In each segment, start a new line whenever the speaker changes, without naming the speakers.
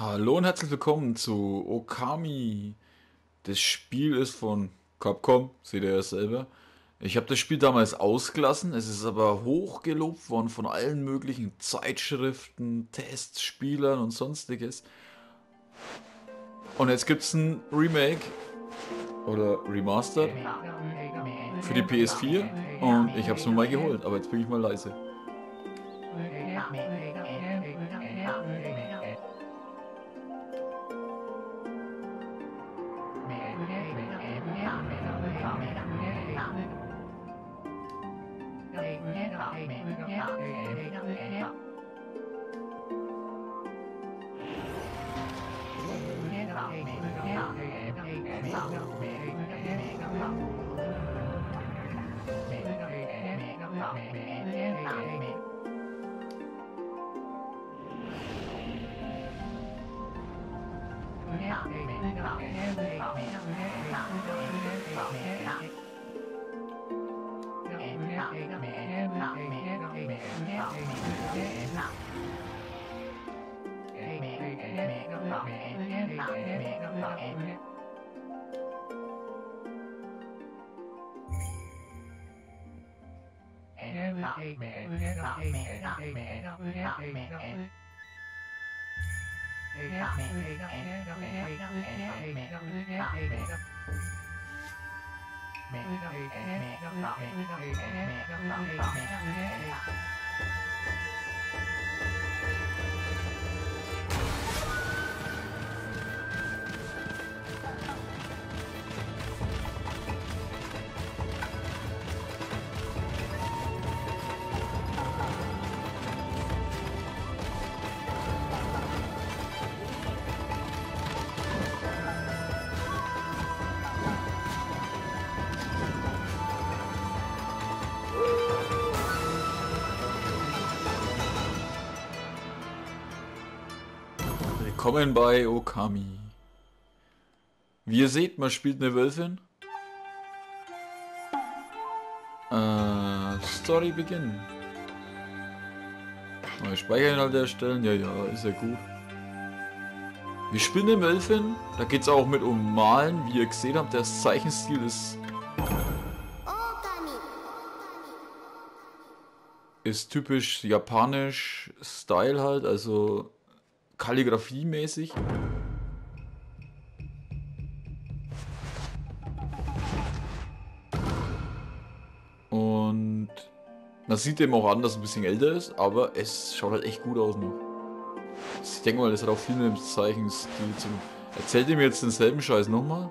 Hallo und herzlich willkommen zu Okami. Das Spiel ist von Capcom, seht ihr ja selber. Ich habe das Spiel damals ausgelassen, es ist aber hochgelobt worden von allen möglichen Zeitschriften, Tests, Spielern und sonstiges. Und jetzt gibt es ein Remake oder Remastered für die PS4 und ich habe es mir mal geholt, aber jetzt bin ich mal leise. Yeah. mẹ Willkommen bei Okami. Wie ihr seht, man spielt eine Wölfin. Äh, Story Beginn. Neue Speicherinhalte erstellen, ja, ja, ist ja gut. Wir spielen eine Wölfin, da geht es auch mit um Malen, wie ihr gesehen habt, der Zeichenstil ist... Ist typisch japanisch Style halt, also Kalligrafie-mäßig. Und man sieht eben auch an, dass es ein bisschen älter ist, aber es schaut halt echt gut aus noch. Ich denke mal, das hat auch viel mit dem Zeichenstil zu tun. Erzählt ihr mir jetzt denselben Scheiß nochmal?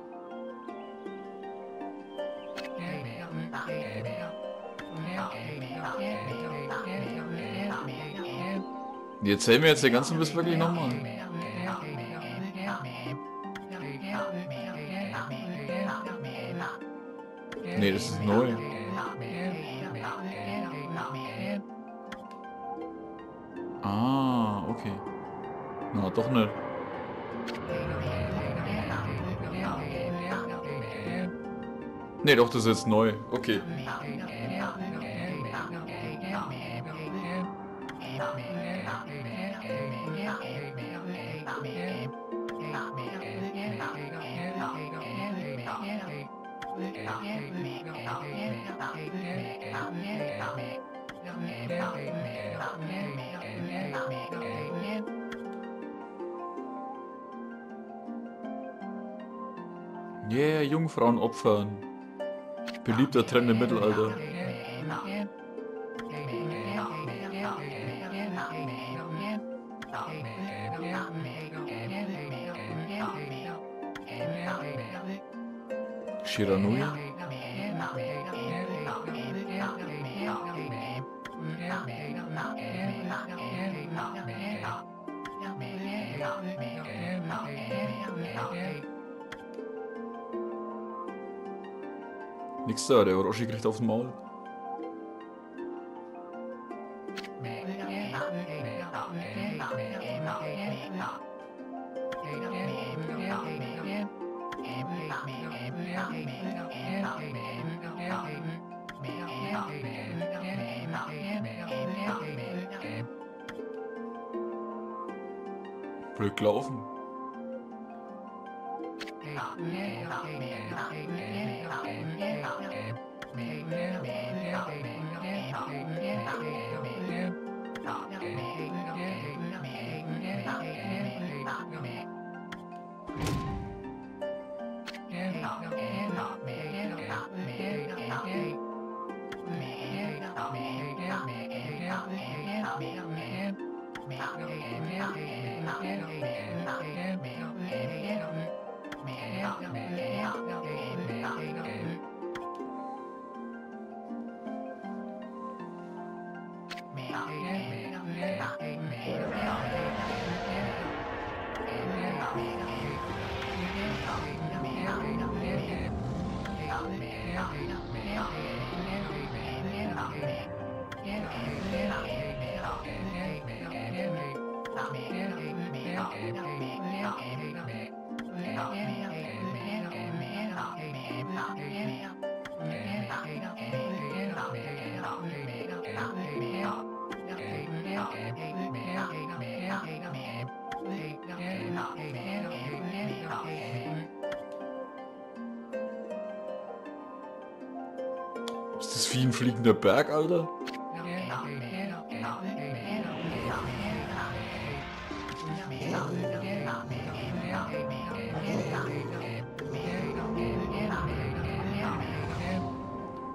Die erzählen mir jetzt den ganzen Mist wirklich nochmal. Nee, das ist neu. Ah, okay. Na, doch nicht. Nee, doch, das ist jetzt neu. Okay. Yeah, Jungfrauen opfern. Beliebter Trend im Mittelalter. Shiranui. Nix da, der Orochi kriegt aufs Maul. Blöd gelaufen. Ja. Wie ein fliegender Berg, Alter?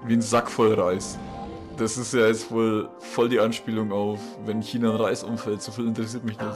Wie ein Sack voll Reis. Das ist ja jetzt wohl voll die Anspielung auf, wenn China Reis umfällt. So viel interessiert mich das.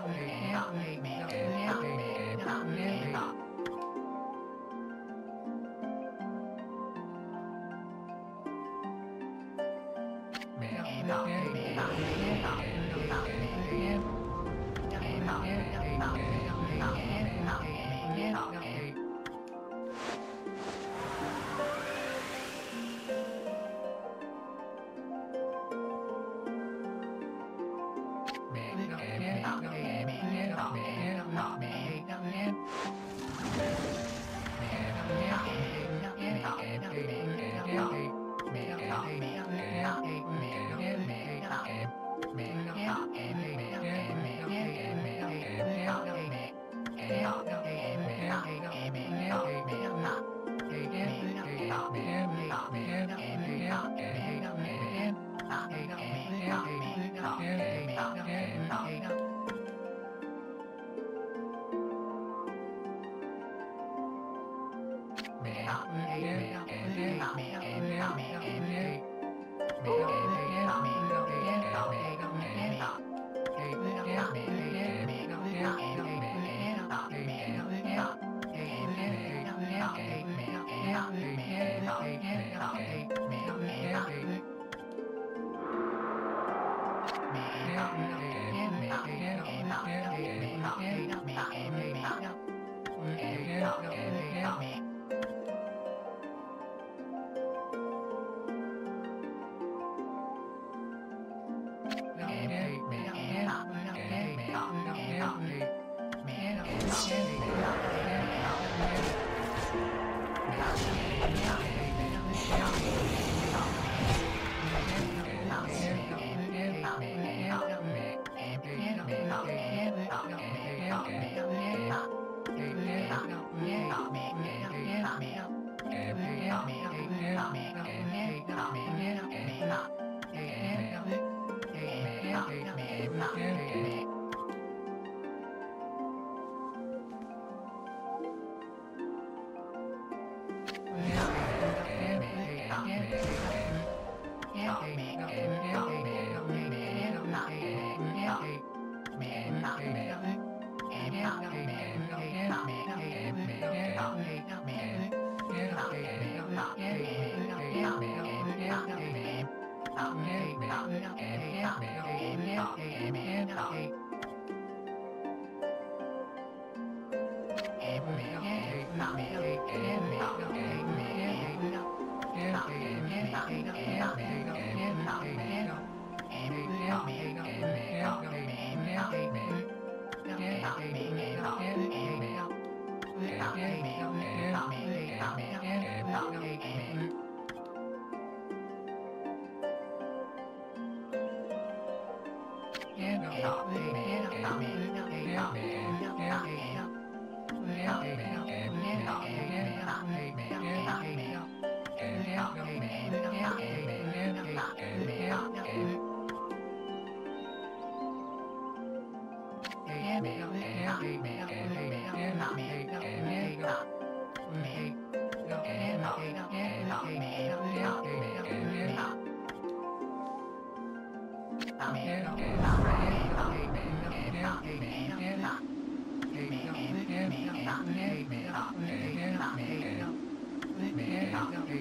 Oh,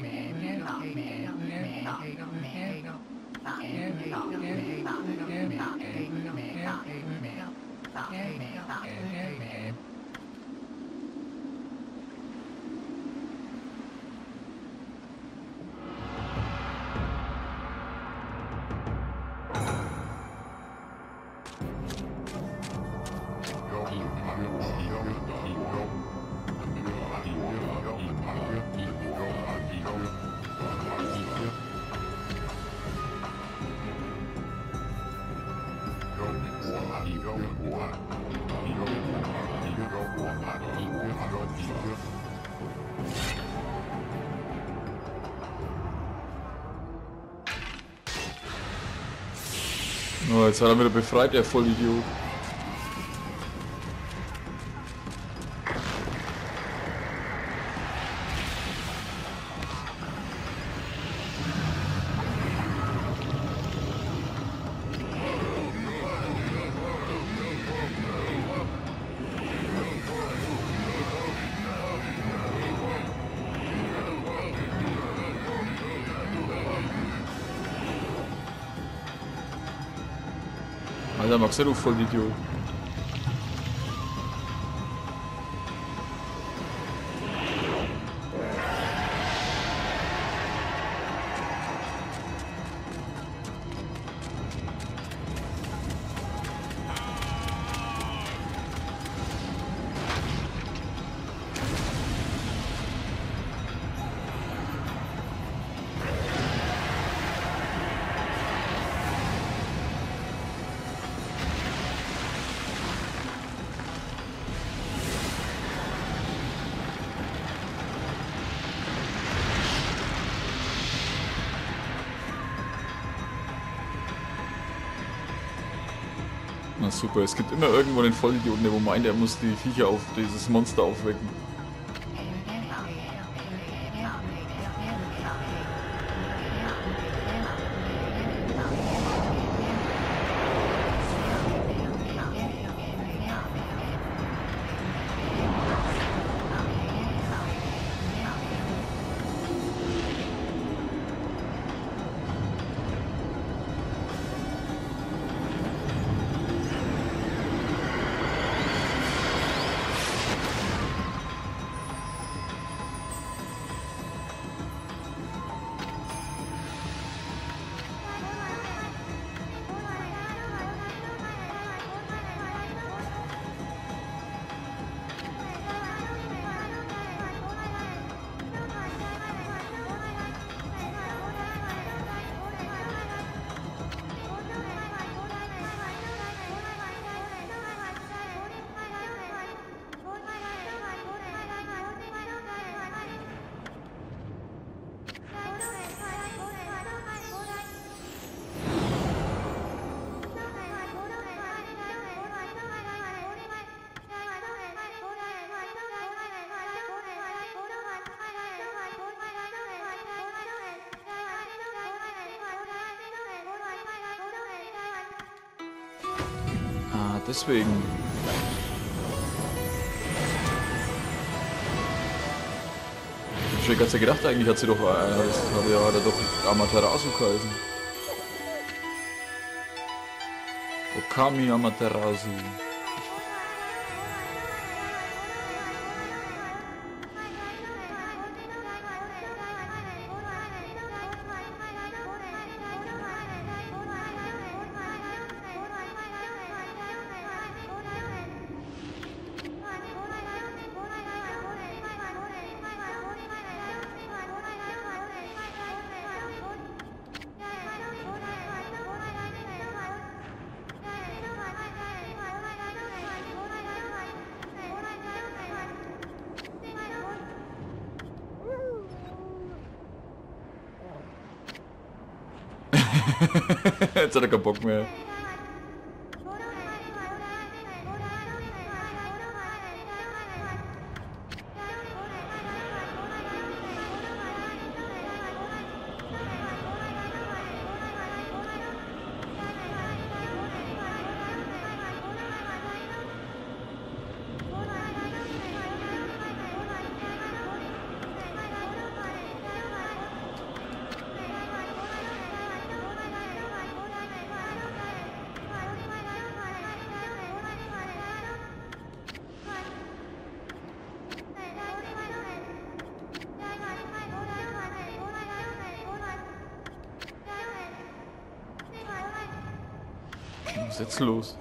jetzt hat er wieder befreit, der Vollidiot. Alter, Max, du voll Idiot. Na super, es gibt immer irgendwo den Vollidioten, der wo meint, er muss die Viecher auf dieses Monster aufwecken. Deswegen. Ich hab ganz ja gedacht, eigentlich hat sie doch, äh, hat ja, doch Amaterasu geheißen. Okami Amaterasu. Jetzt hat er keinen Bock mehr. Jetzt los?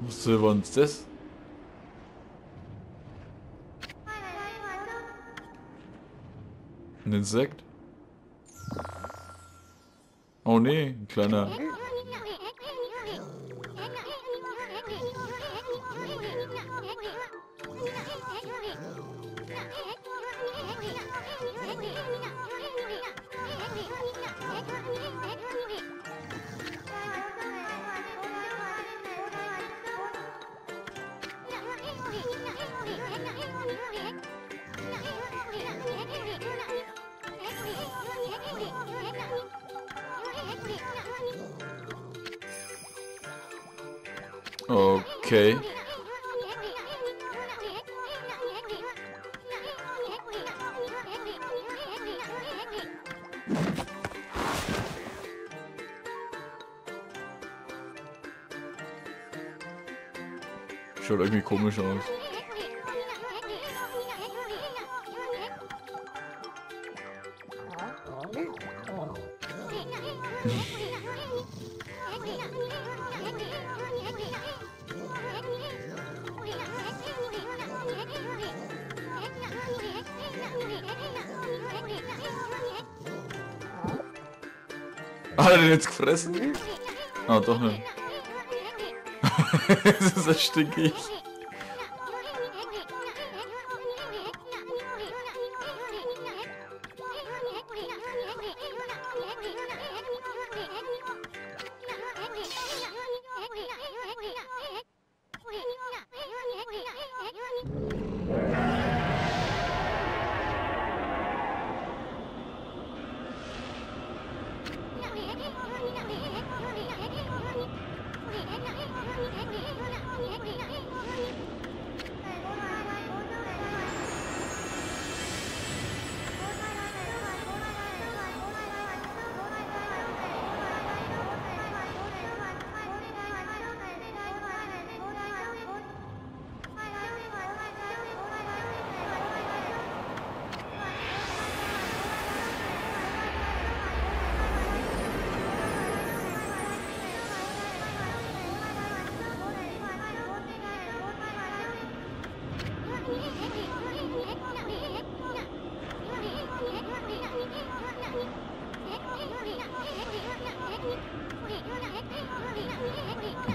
Was soll uns das? Ein Insekt? Oh nee, ein kleiner. Okay. Hat er den jetzt gefressen? Ah, doch nicht. das ist ja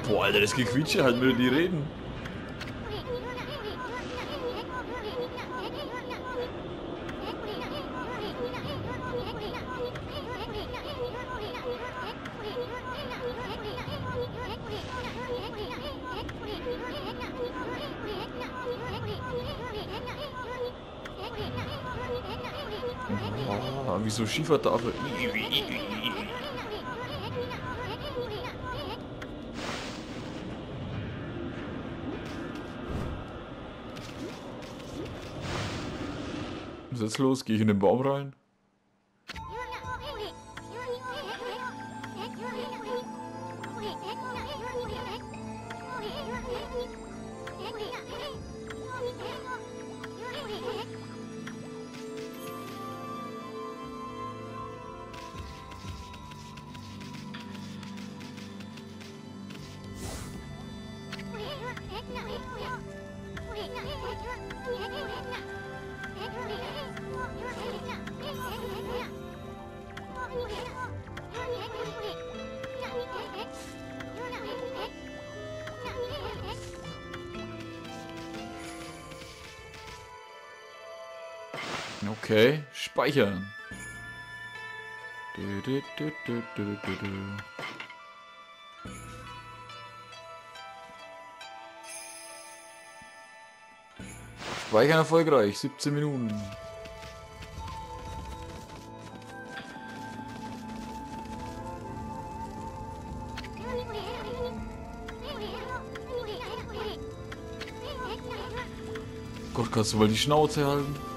Boah, Alter, das Gequietsche halt mit die reden. Oh, wieso Schiefertafel? jetzt los? Gehe ich in den Baum rein? Okay, speichern. Du, du, du. Speichern erfolgreich, 17 Minuten. Gott, kannst du mal die Schnauze halten?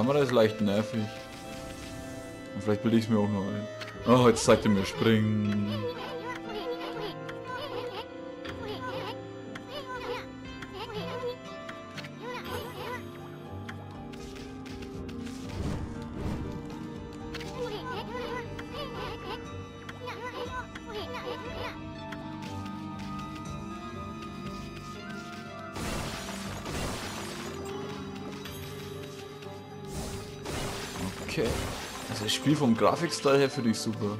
Kamera ist leicht nervig. Und vielleicht bilde ich es mir auch noch ein. Oh, jetzt zeigt er mir springen. Okay. Also das Spiel vom Grafikstyle her finde ich super.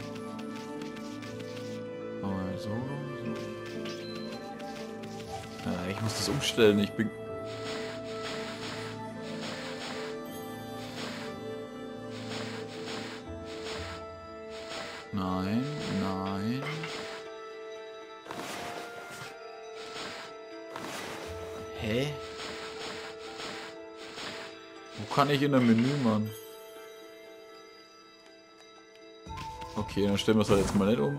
Aber so, so. Ja, ich muss das umstellen. Ich bin. Nein, nein. Hä? Wo kann ich in der Menü, Mann? Okay, dann stellen wir es halt jetzt mal nicht um.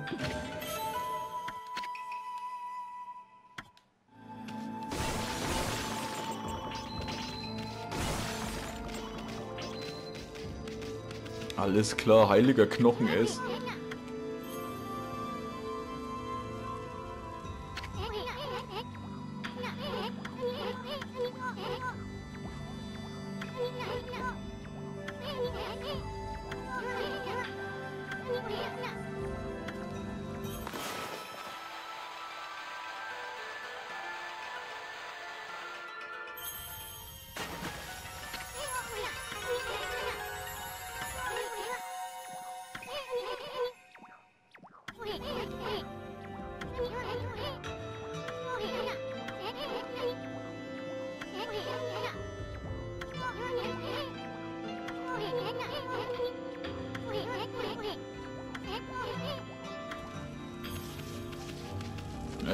Alles klar, heiliger Knochen ist.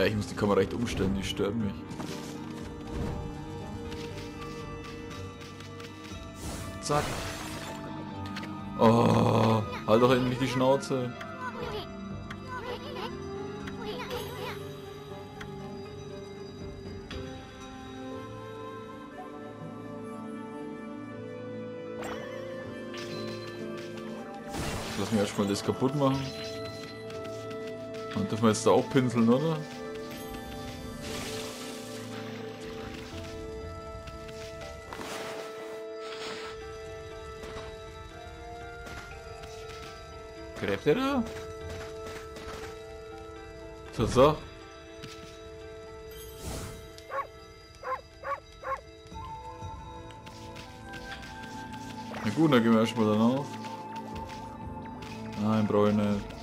Ich muss die Kamera echt umstellen, die stört mich. Zack. Oh, halt doch endlich die Schnauze. Lass mich erstmal das kaputt machen. Und dürfen wir jetzt da auch pinseln, oder? Gräbt er da? So, so. Na gut, dann gehen wir erstmal dann auf. Nein, brauche ich nicht.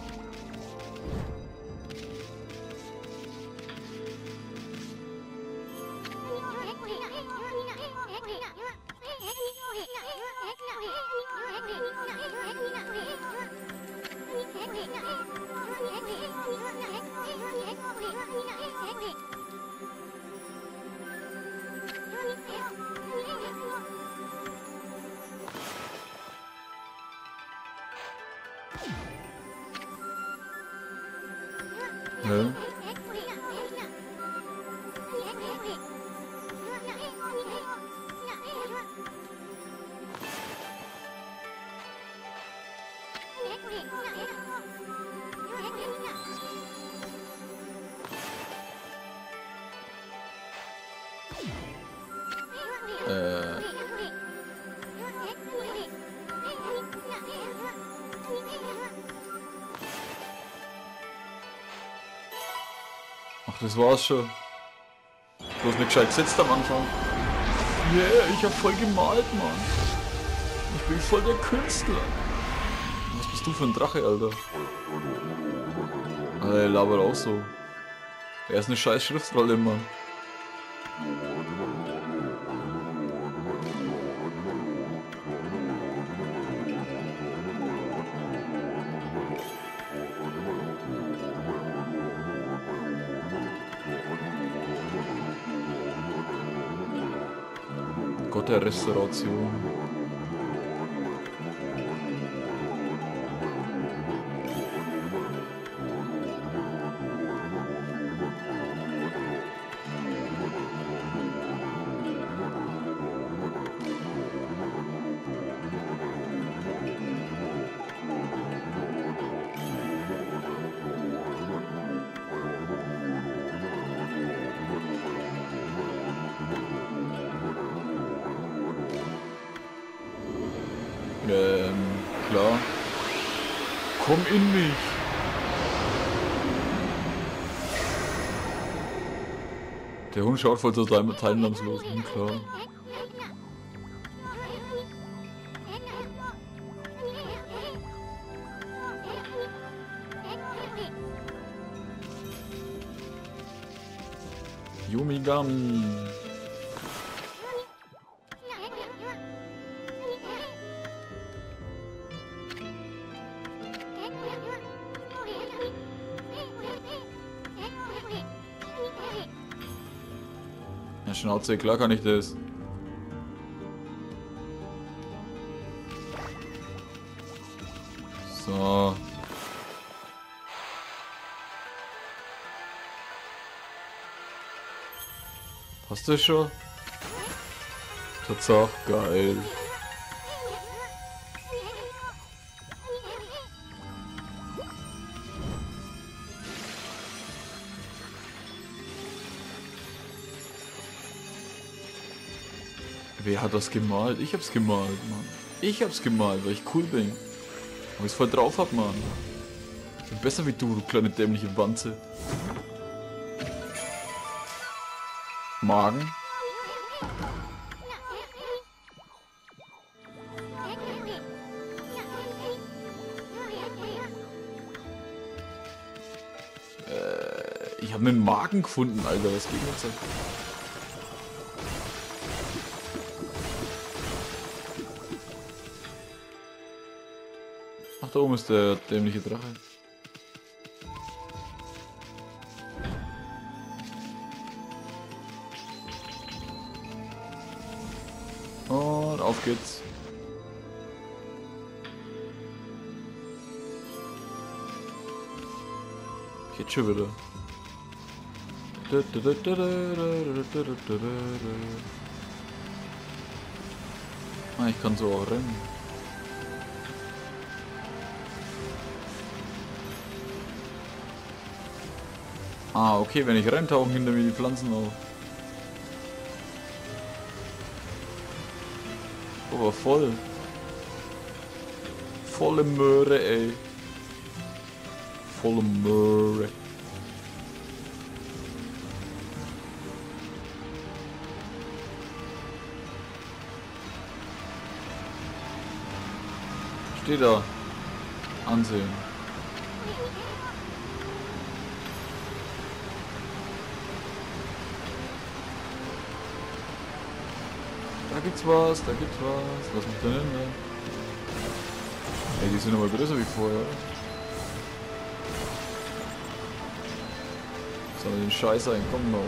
Das war's schon. Du hast nicht gescheit gesetzt am Anfang. Yeah, ich hab voll gemalt, Mann. Ich bin voll der Künstler. Was bist du für ein Drache, Alter? Alter, er labert auch so. Er ist eine scheiß Schriftrolle, Mann. Gott Komm in mich. Der Hund schaut voll so teilnahmslos. Hm, klar. Yumigami. Schnauze, klar kann ich das. So. Passt das schon? Tatsache, geil. Hat das gemalt? Ich hab's gemalt, Mann. Ich hab's gemalt, weil ich cool bin. Weil ich's voll drauf hab, Mann. Ich bin besser wie du, du kleine dämliche Wanze. Magen. Äh, ich habe einen Magen gefunden, Alter. Was geht jetzt da oben ist der dämliche Drache. Und auf geht's. Geht schon wieder. Ah, ich kann so auch rennen. Ah, okay, wenn ich renne, tauchen hinter mir die Pflanzen auf. Aber voll. Volle Möhre, ey. Volle Möhre. Steht da. Ansehen. Gibt's was, da gibt's was. Lass mich da hin, ne? Ey, die sind aber größer wie vorher. Soll den Scheiß ein, komm noch.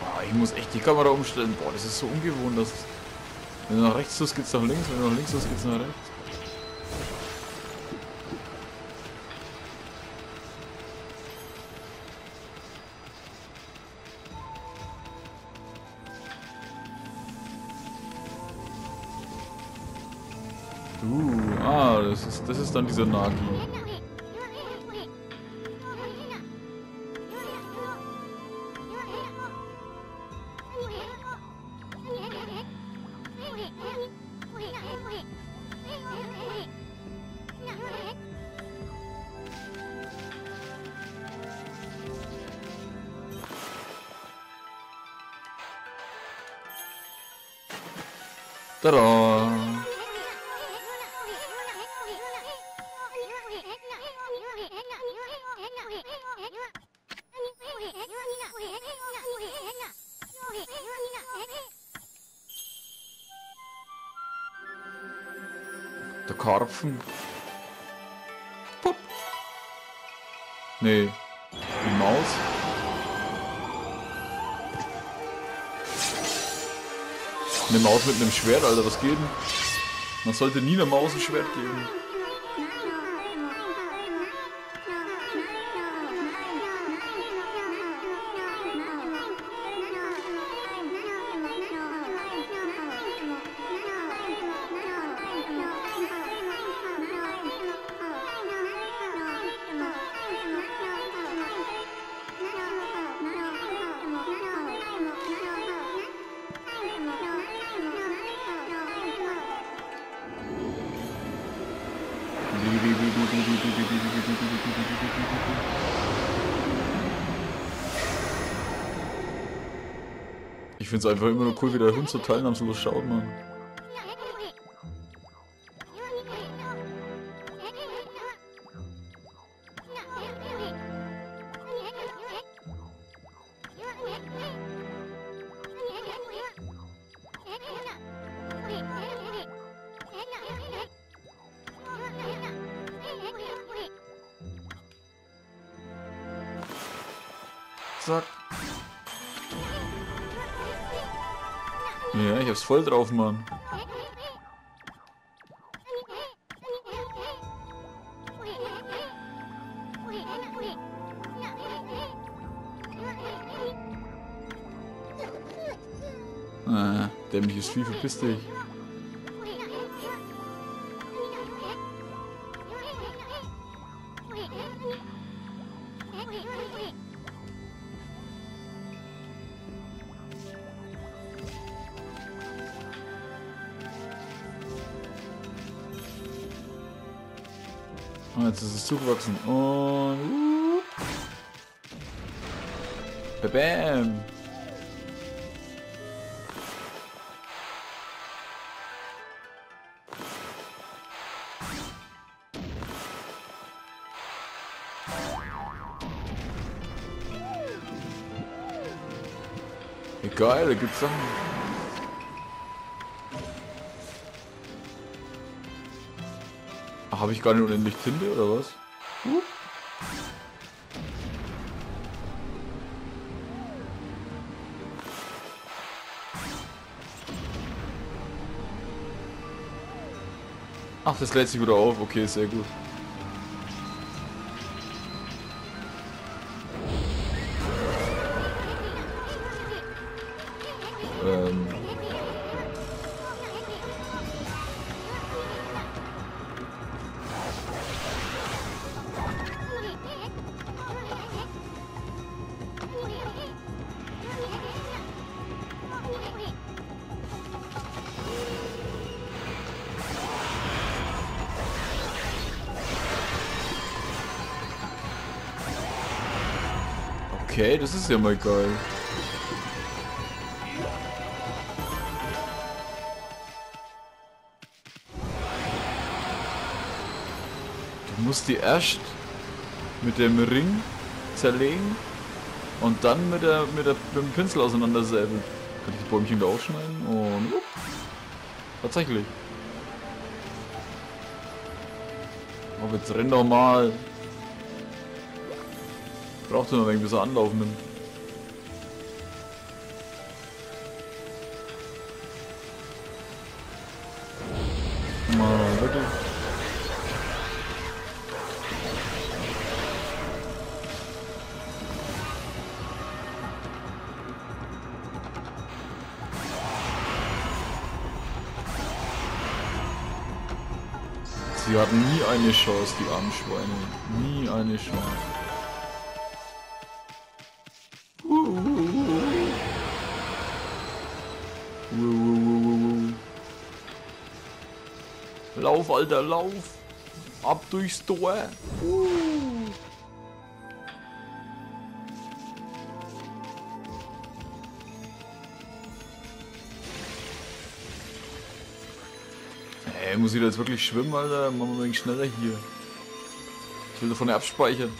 Boah, ich muss echt die Kamera umstellen. Boah, das ist so ungewohnt, dass. Wenn du nach rechts tust, geht's nach links, wenn du nach links tust, geht's nach rechts. ist, das ist dann diese Nagi. Tada! Eine Maus mit einem Schwert, Alter, was geht denn? Man sollte nie einer Maus ein Schwert geben. Ich find's einfach immer nur cool, wie der Hund so teilnahmslos schaut, Mann. Ja, ich hab's voll drauf, Mann. Ah, dämliches Vieh, verpiss dich. Zugewachsen. Und... Bam! Egal, da gibt's Sachen. Habe ich gar nicht unendlich Tinte oder was? Ach, das lädt sich wieder auf. Okay, sehr gut. Das ist ja mal geil. Du musst die erst mit dem Ring zerlegen und dann mit, der, mit, der, mit dem Pinsel auseinandersäbeln. Kann ich das Bäumchen da aufschneiden? Und up. Tatsächlich. Oh, jetzt renn doch mal. Braucht nur ein bis er Anlauf nimmt. Mal, wirklich. Sie hatten nie eine Chance, die armen Schweine. Nie eine Chance. Lauf, Alter, lauf! Ab durchs Tor! Uh. Ey, muss ich da jetzt wirklich schwimmen, Alter? Machen wir ein wenig schneller hier. Ich will davon abspeichern.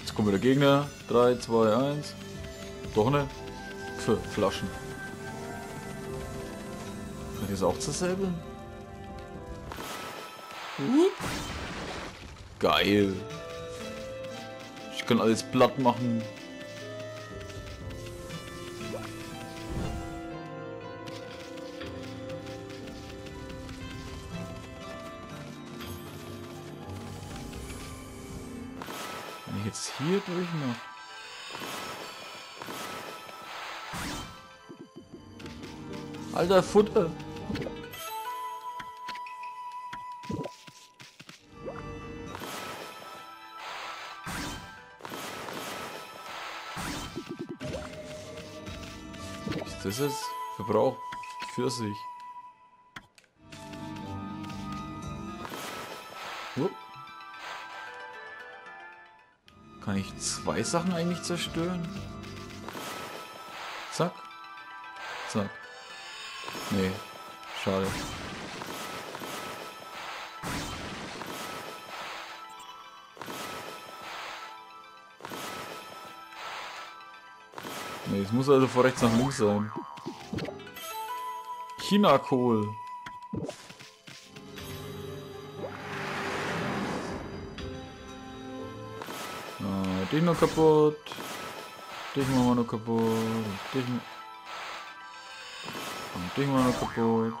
Jetzt kommen wieder Gegner. 3, 2, 1. Doch ne? Für Flaschen. Kann das auch zersäbeln? Geil. Ich kann alles platt machen. Wenn ich jetzt hier durchmache. Alter, Futter. Verbrauch für sich. Kann ich zwei Sachen eigentlich zerstören? Zack. Zack. Nee. Schade. Nee, es muss also vor rechts nach links sein. China-Kohl. Ah, dich noch kaputt. Dich machen wir noch kaputt. Dich, und dich machen wir noch kaputt.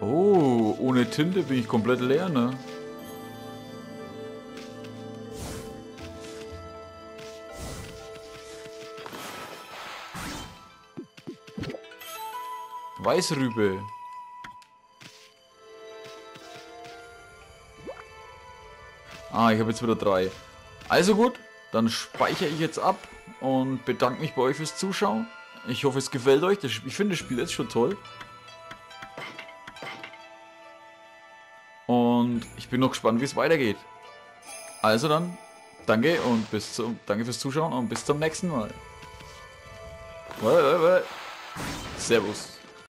Oh, ohne Tinte bin ich komplett leer, ne? Weißrübe. Ah, ich habe jetzt wieder drei. Also gut, dann speichere ich jetzt ab und bedanke mich bei euch fürs Zuschauen. Ich hoffe, es gefällt euch. Ich finde das Spiel jetzt schon toll. Und ich bin noch gespannt, wie es weitergeht. Also dann, danke und bis zum, danke fürs Zuschauen und bis zum nächsten Mal. Servus.